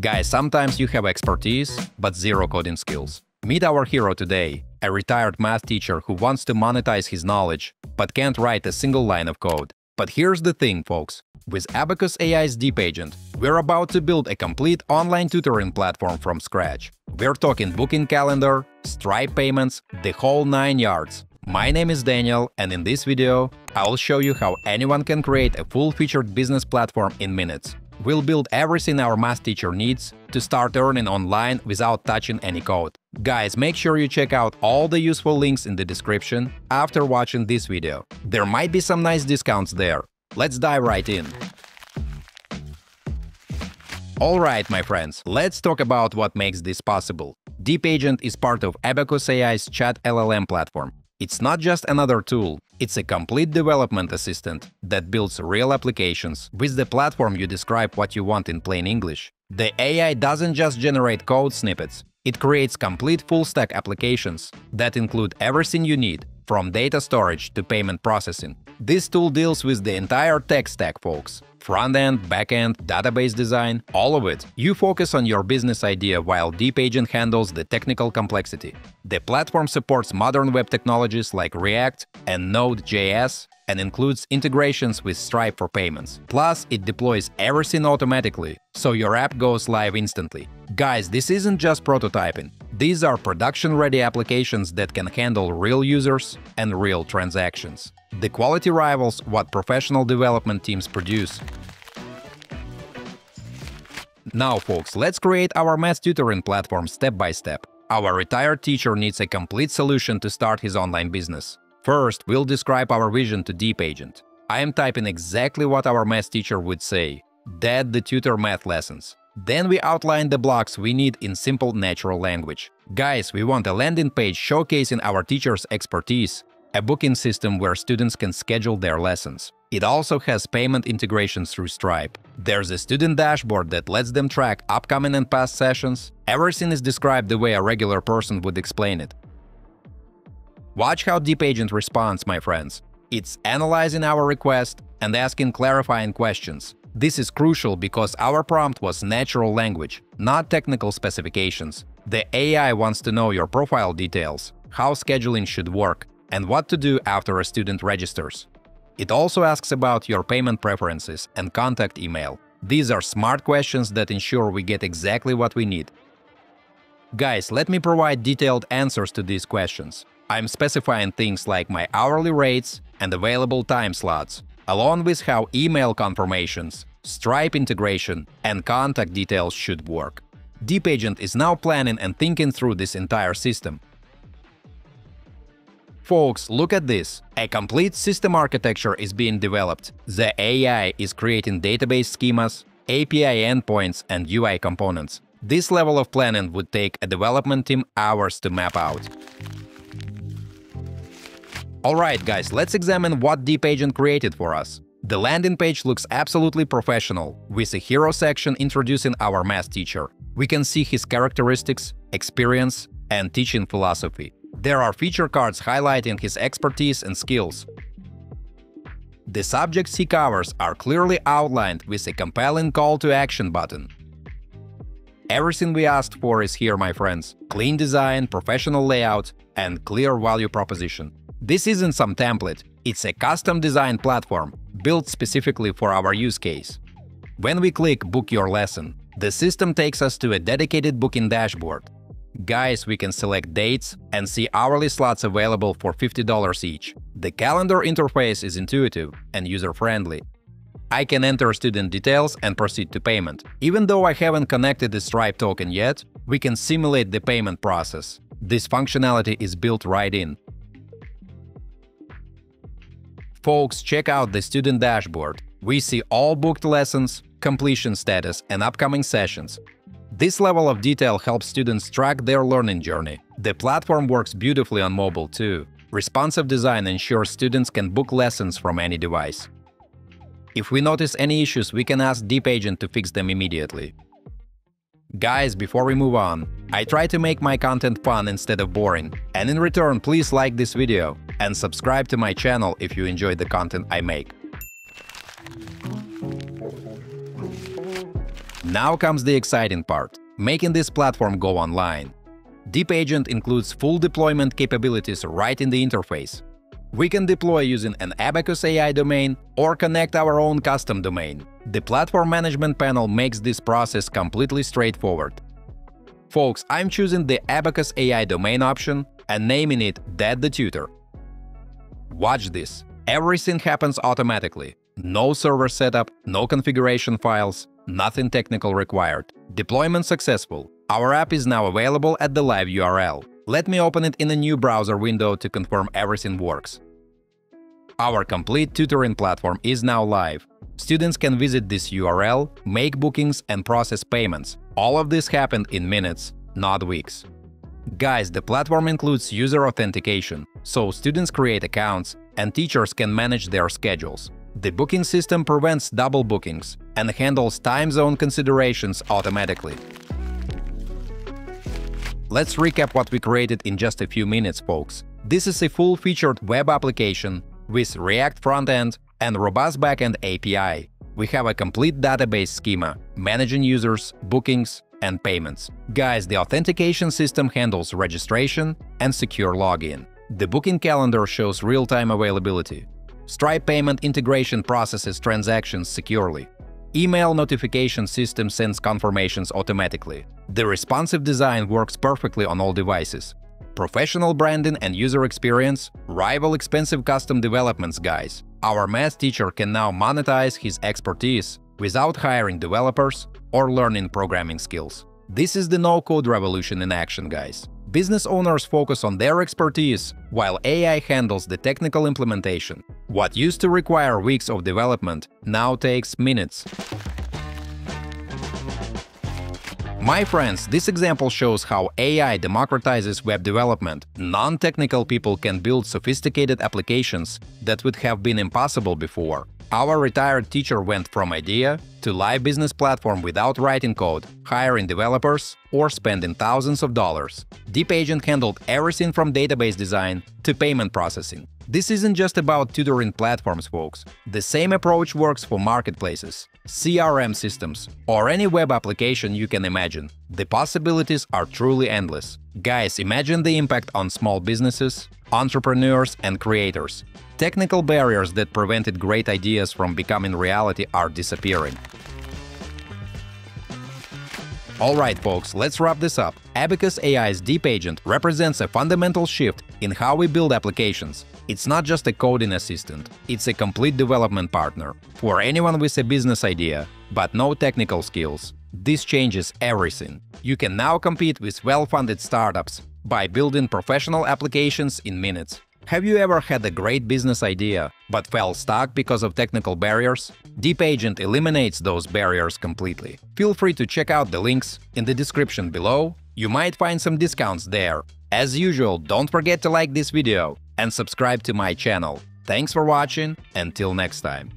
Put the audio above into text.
Guys, sometimes you have expertise, but zero coding skills. Meet our hero today, a retired math teacher who wants to monetize his knowledge, but can't write a single line of code. But here's the thing, folks. With Abacus AI's Deep Agent, we're about to build a complete online tutoring platform from scratch. We're talking booking calendar, Stripe payments, the whole nine yards. My name is Daniel, and in this video, I'll show you how anyone can create a full-featured business platform in minutes. We'll build everything our math teacher needs to start earning online without touching any code. Guys, make sure you check out all the useful links in the description after watching this video. There might be some nice discounts there. Let's dive right in. Alright, my friends, let's talk about what makes this possible. DeepAgent is part of Abacus AI's ChatLLM platform. It's not just another tool, it's a complete development assistant that builds real applications. With the platform you describe what you want in plain English. The AI doesn't just generate code snippets, it creates complete full-stack applications that include everything you need, from data storage to payment processing. This tool deals with the entire tech stack, folks. Front-end, back-end, database design, all of it. You focus on your business idea while Deep Agent handles the technical complexity. The platform supports modern web technologies like React and Node.js and includes integrations with Stripe for payments. Plus, it deploys everything automatically, so your app goes live instantly. Guys, this isn't just prototyping. These are production-ready applications that can handle real users and real transactions. The quality rivals what professional development teams produce. Now, folks, let's create our math tutoring platform step by step. Our retired teacher needs a complete solution to start his online business. First, we'll describe our vision to DeepAgent. I am typing exactly what our math teacher would say. Dad the tutor math lessons. Then we outline the blocks we need in simple natural language. Guys, we want a landing page showcasing our teacher's expertise, a booking system where students can schedule their lessons. It also has payment integrations through Stripe. There's a student dashboard that lets them track upcoming and past sessions. Everything is described the way a regular person would explain it. Watch how Deep Agent responds, my friends. It's analyzing our request and asking clarifying questions. This is crucial because our prompt was natural language, not technical specifications. The AI wants to know your profile details, how scheduling should work, and what to do after a student registers. It also asks about your payment preferences and contact email. These are smart questions that ensure we get exactly what we need. Guys, let me provide detailed answers to these questions. I'm specifying things like my hourly rates and available time slots, along with how email confirmations, Stripe integration, and contact details should work. DeepAgent is now planning and thinking through this entire system. Folks, look at this. A complete system architecture is being developed. The AI is creating database schemas, API endpoints, and UI components. This level of planning would take a development team hours to map out. Alright guys, let's examine what Deep Agent created for us. The landing page looks absolutely professional, with a hero section introducing our math teacher. We can see his characteristics, experience, and teaching philosophy. There are feature cards highlighting his expertise and skills. The subjects he covers are clearly outlined with a compelling call to action button. Everything we asked for is here, my friends. Clean design, professional layout, and clear value proposition. This isn't some template, it's a custom designed platform, built specifically for our use case. When we click Book your lesson, the system takes us to a dedicated booking dashboard. Guys, we can select dates and see hourly slots available for $50 each. The calendar interface is intuitive and user-friendly. I can enter student details and proceed to payment. Even though I haven't connected the Stripe token yet, we can simulate the payment process. This functionality is built right in. Folks, check out the student dashboard. We see all booked lessons, completion status, and upcoming sessions. This level of detail helps students track their learning journey. The platform works beautifully on mobile too. Responsive design ensures students can book lessons from any device. If we notice any issues, we can ask Deep Agent to fix them immediately. Guys, before we move on, I try to make my content fun instead of boring. And in return, please like this video and subscribe to my channel if you enjoy the content I make. Now comes the exciting part – making this platform go online. Deep Agent includes full deployment capabilities right in the interface. We can deploy using an Abacus AI domain or connect our own custom domain. The platform management panel makes this process completely straightforward. Folks, I'm choosing the Abacus AI domain option and naming it Dad the Tutor. Watch this. Everything happens automatically. No server setup, no configuration files, nothing technical required. Deployment successful. Our app is now available at the live URL. Let me open it in a new browser window to confirm everything works. Our complete tutoring platform is now live. Students can visit this URL, make bookings and process payments. All of this happened in minutes, not weeks. Guys, the platform includes user authentication, so students create accounts and teachers can manage their schedules. The booking system prevents double bookings and handles time zone considerations automatically. Let's recap what we created in just a few minutes, folks. This is a full-featured web application with React front-end and robust backend API. We have a complete database schema, managing users, bookings, and payments. Guys, the authentication system handles registration and secure login. The booking calendar shows real-time availability. Stripe payment integration processes transactions securely. Email notification system sends confirmations automatically. The responsive design works perfectly on all devices. Professional branding and user experience rival expensive custom developments, guys. Our math teacher can now monetize his expertise without hiring developers or learning programming skills. This is the no-code revolution in action, guys. Business owners focus on their expertise, while AI handles the technical implementation. What used to require weeks of development now takes minutes. My friends, this example shows how AI democratizes web development. Non-technical people can build sophisticated applications that would have been impossible before. Our retired teacher went from idea to live business platform without writing code, hiring developers, or spending thousands of dollars. DeepAgent handled everything from database design to payment processing. This isn't just about tutoring platforms, folks. The same approach works for marketplaces, CRM systems, or any web application you can imagine. The possibilities are truly endless. Guys, imagine the impact on small businesses, entrepreneurs and creators. Technical barriers that prevented great ideas from becoming reality are disappearing. Alright folks, let's wrap this up. Abacus AI's Deep Agent represents a fundamental shift in how we build applications. It's not just a coding assistant, it's a complete development partner for anyone with a business idea, but no technical skills. This changes everything. You can now compete with well-funded startups by building professional applications in minutes. Have you ever had a great business idea, but fell stuck because of technical barriers? Deep Agent eliminates those barriers completely. Feel free to check out the links in the description below, you might find some discounts there. As usual, don't forget to like this video and subscribe to my channel. Thanks for watching, until next time.